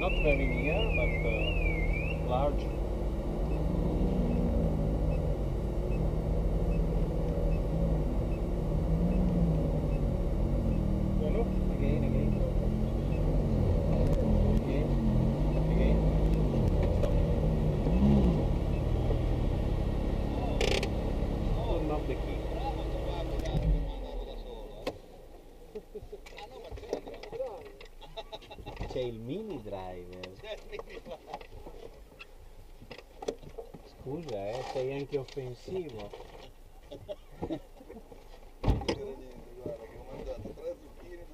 Not very near, but uh, large. Driver. Scusa, eh, sei anche offensivo. Non c'era niente, guarda che ho mangiato tre zucchine